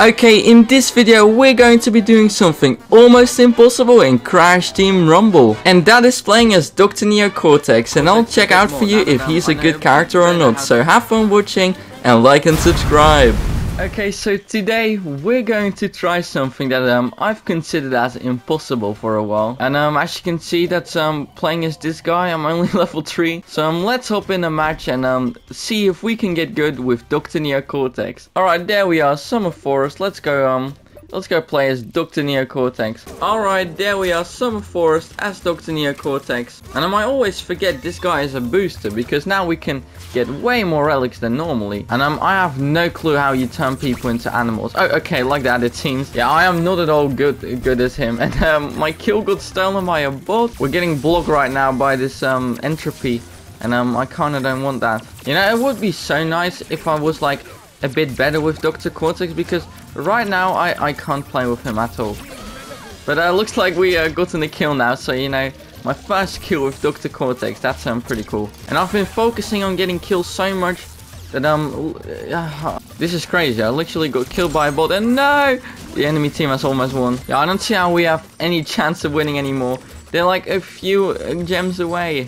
Okay, in this video we're going to be doing something almost impossible in Crash Team Rumble. And that is playing as Dr. Neo Cortex and I'll check out for you if he's a good character or not. So have fun watching and like and subscribe. Okay, so today we're going to try something that um I've considered as impossible for a while. And um as you can see that's um playing as this guy, I'm only level 3. So um let's hop in a match and um see if we can get good with Dr. Neo Cortex. Alright, there we are, Summer Forest. Let's go um Let's go play as Dr. Neo Cortex. Alright, there we are, Summer Forest as Dr. Neo Cortex. And I might always forget this guy is a booster because now we can get way more relics than normally. And um, I have no clue how you turn people into animals. Oh, okay, like that it seems. Yeah, I am not at all good good as him. And um, my kill got stolen by a bot. We're getting blocked right now by this um N. Tropy. And um, I kind of don't want that. You know, it would be so nice if I was like a bit better with Dr. Cortex because right now I, I can't play with him at all. But uh, looks like we uh, gotten the kill now, so you know, my first kill with Dr. Cortex, that's um, pretty cool. And I've been focusing on getting kills so much that um, uh, this is crazy. I literally got killed by a bot and no! The enemy team has almost won. Yeah, I don't see how we have any chance of winning anymore. They're like a few uh, gems away.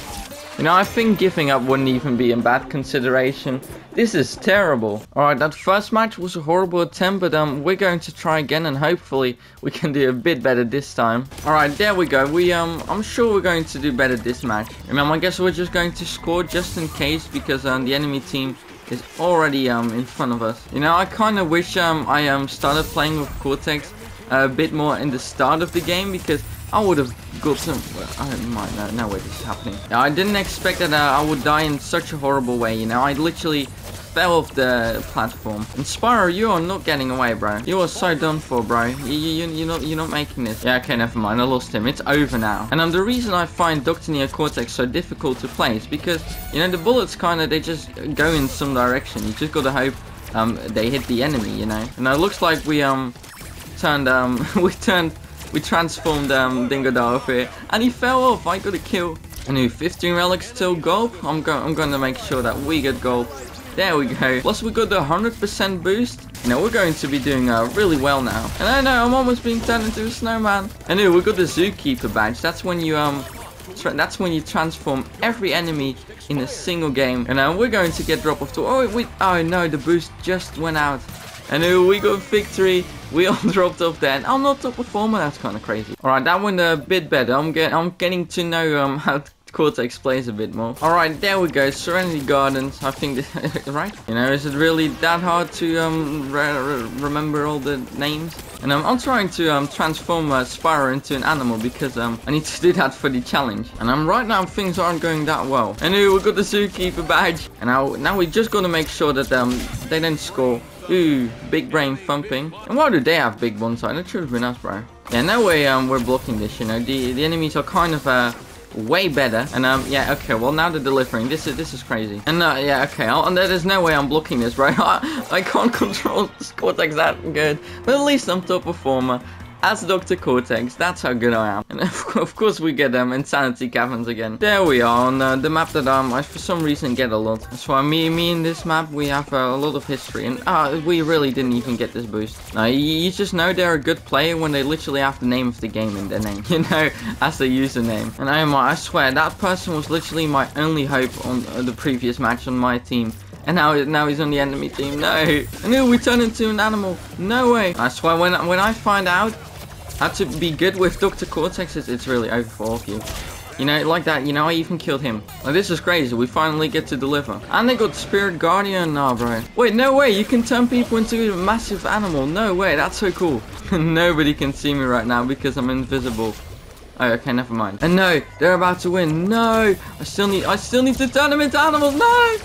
You know, I think giving up wouldn't even be in bad consideration. This is terrible. Alright, that first match was a horrible attempt, but um, we're going to try again and hopefully we can do a bit better this time. Alright, there we go. We um, I'm sure we're going to do better this match. I mean, I guess we're just going to score just in case because um, the enemy team is already um in front of us. You know, I kind of wish um I um started playing with Cortex a bit more in the start of the game because I would have got some. Well, I might know, this is happening. I didn't expect that uh, I would die in such a horrible way. You know, I literally fell off the platform. And Spyro, you are not getting away, bro. You are so done for, bro. You, you, you're not, you're not making this. Yeah, okay, never mind. I lost him. It's over now. And um, the reason I find Dr. Neo Cortex so difficult to play is because, you know, the bullets kind of, they just go in some direction. You just gotta hope um, they hit the enemy, you know. And it looks like we, um, turned, um, we turned we transformed um, here, and he fell off. I got a kill. I knew 15 relics till gold. I'm going. I'm going to make sure that we get gold. There we go. Plus we got the 100% boost. Now we're going to be doing uh, really well now. And I know I'm almost being turned into a snowman. And knew we got the Zookeeper badge. That's when you um, that's when you transform every enemy in a single game. And now we're going to get drop off to. Oh wait. Oh no, the boost just went out. And uh, we got victory. We all dropped off then. I'm not top performer. That's kind of crazy. All right, that went a bit better. I'm getting I'm getting to know um how Cortex plays a bit more. Alright, there we go. Serenity Gardens. I think, right? You know, is it really that hard to um re re remember all the names? And um, I'm trying to um transform uh, Spyro into an animal because um I need to do that for the challenge. And um right now things aren't going that well. And we got the Zookeeper badge. And now now we just got to make sure that um they don't score. Ooh, big brain thumping. And why do they have big side? It should have been us, bro. Yeah, no way um, we're blocking this, you know. The, the enemies are kind of uh, way better. And um, yeah, okay, well now they're delivering. This is this is crazy. And uh, yeah, okay, I'll, there's no way I'm blocking this, right? I, I can't control Cortex that good. But at least I'm top performer as Dr. Cortex. That's how good I am. And of course we get them um, Insanity Caverns again. There we are on uh, the map that um, I for some reason get a lot. That's why me me in this map we have uh, a lot of history. And uh, we really didn't even get this boost. Now you, just know they're a good player when they literally have the name of the game in their name. You know, as their username. And I, I swear that person was literally my only hope on uh, the previous match on my team. And now, now he's on the enemy team. No. I knew we turn into an animal. No way. I swear, when, when I find out how to be good with Dr. Cortex, it's, it's really over for you. You know, like that, you know, I even killed him. Like, this is crazy. We finally get to deliver. And they got Spirit Guardian now, bro. Wait, no way. You can turn people into a massive animal. No way. That's so cool. Nobody can see me right now because I'm invisible. Oh, okay, never mind. And no, they're about to win. No, I still need, I still need to turn them into animals. No,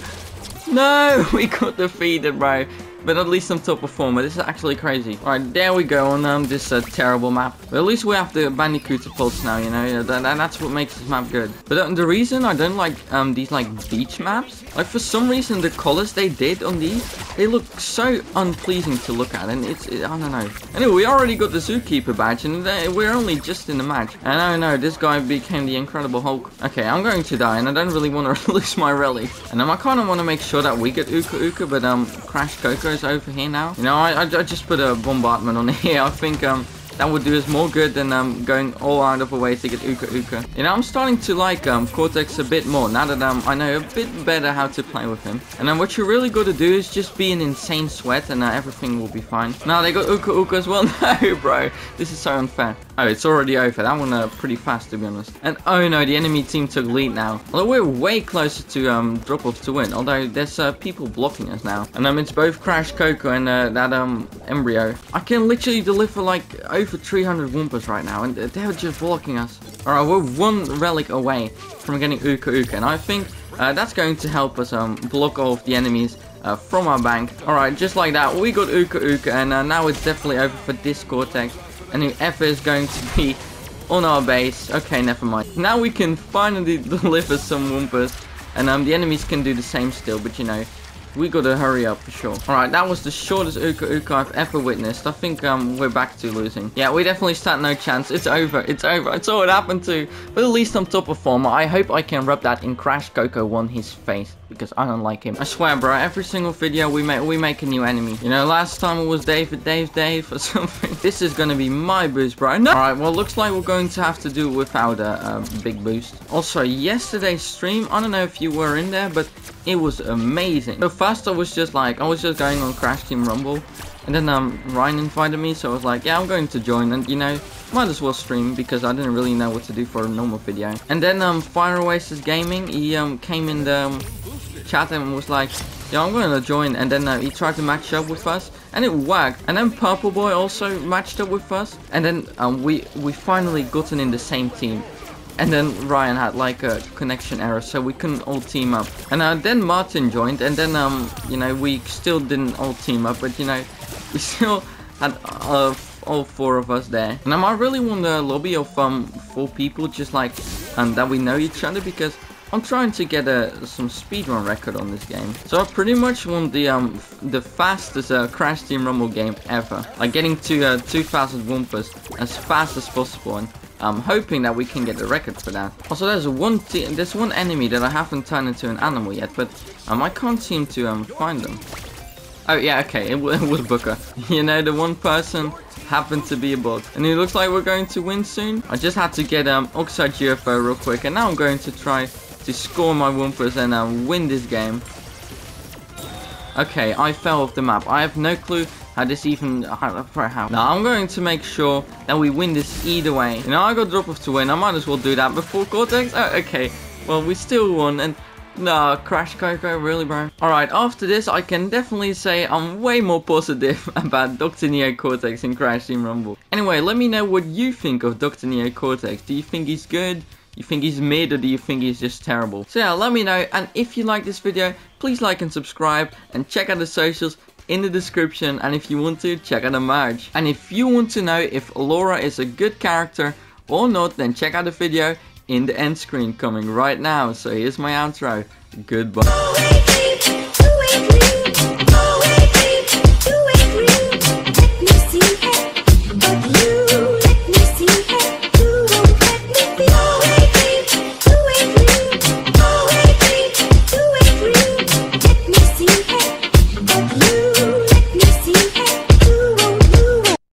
no, we got defeated, bro. But at least I'm top performer. This is actually crazy. Alright, there we go on um, this uh, terrible map. But at least we have the Bandicoot pulse now, you know. That, that's what makes this map good. But uh, the reason I don't like um, these like beach maps Like for some reason the colors they did on these, they look so unpleasing to look at and it's, it, I don't know. Anyway, we already got the Zookeeper badge and we're only just in the match. And I know this guy became the Incredible Hulk. Okay, I'm going to die and I don't really want to lose my relic. And um, I kind of want to make sure that we get Uka Uka, but um, Crash Coco over here now. You know, I, I, I just put a bombardment on here. I think um, that would do us more good than um, going all out of a way to get Uka Uka. You know, I'm starting to like um, Cortex a bit more now that um, I know a bit better how to play with him. And then what you really got to do is just be an insane sweat and uh, everything will be fine. Now they got Uka Uka as well. no, bro. This is so unfair. Oh, it's already over. That one uh, pretty fast, to be honest. And oh no, the enemy team took lead now. Although we're way closer to um, drop-off to win. Although there's uh, people blocking us now. And um, it's both Crash Coco and uh, that um N. Brio. I can literally deliver like 300 Wumpas right now. And they're just blocking us. Alright, we're one relic away from getting Uka Uka. And I think uh, that's going to help us um, block off the enemies uh, from our bank. Alright, just like that, we got Uka Uka, and uh, now it's definitely over for this Cortex and whoever is going to be on our base. Okay, never mind. Now we can finally deliver some Wumpas. And um, the enemies can do the same still, but you know, we gotta hurry up for sure. Alright, that was the shortest Uka Uka I've ever witnessed. I think um, we're back to losing. Yeah, we definitely stand no chance. It's over. It's over. It's all it happened to. But at least I'm top form. I hope I can rub that in Crash Coco on his face. Because I don't like him. I swear, bro. Every single video we make, we make a new enemy. You know, last time it was David, Dave, Dave or something. This is gonna be my boost, bro. No. Alright, well, looks like we're going to have to do without a, a big boost. Also, yesterday's stream, I don't know if you were in there, but it was amazing. So first I was just like, I was just going on Crash Team Rumble. And then um, Ryan invited me, so I was like, yeah, I'm going to join. And, you know, might as well stream because I didn't really know what to do for a normal video. And then um, Fire Oasis Gaming, he um, came in the um, chat and was like, yeah, I'm going to join. And then uh, he tried to match up with us. And it worked. And then Purple Boy also matched up with us. And then um, we, we finally gotten in the same team and then Ryan had like a connection error so we couldn't all team up and uh, then Martin joined and then um you know we still didn't all team up but you know we still had uh, all four of us there and um, I really want the lobby of um four people just like um that we know each other because I'm trying to get a some speedrun record on this game. So I pretty much want the um the fastest uh, Crash Team Rumble game ever. Like getting to uh, 2000 Wumpas as fast as possible. And I'm hoping that we can get the record for that. Also, there's one there's one enemy that I haven't turned into an animal yet, but um, I can't seem to um, find them. Oh yeah, okay, it, was Booker. you know, the one person happened to be a bot. And it looks like we're going to win soon. I just had to get um, Oxide UFO real quick, and now I'm going to try to score my Wumpas and win this game. Okay, I fell off the map. I have no clue how this even how, how. Now I'm going to make sure that we win this either way. You know, I got drop off to win. I might as well do that before Cortex. Oh, okay. Well, we still won and no, Crash Coco, really bro? Alright, after this I can definitely say I'm way more positive about Dr. Neo Cortex in Crash Team Rumble. Anyway, let me know what you think of Dr. Neo Cortex. Do you think he's good? You think he's mid or do you think he's just terrible? So yeah, let me know and if you like this video, please like and subscribe and check out the socials in the description and if you want to, check out the merch. And if you want to know if Laura is a good character or not, then check out the video in the end screen coming right now. So here's my outro. Goodbye.